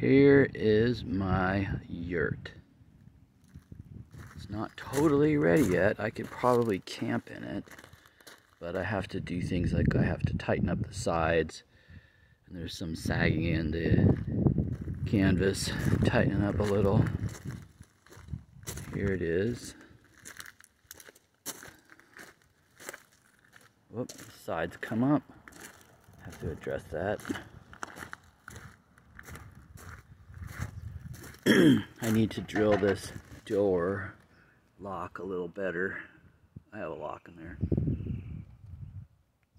Here is my yurt. It's not totally ready yet. I could probably camp in it, but I have to do things like I have to tighten up the sides, and there's some sagging in the canvas, tighten up a little. Here it is. Whoop, sides come up. Have to address that. I need to drill this door lock a little better. I have a lock in there.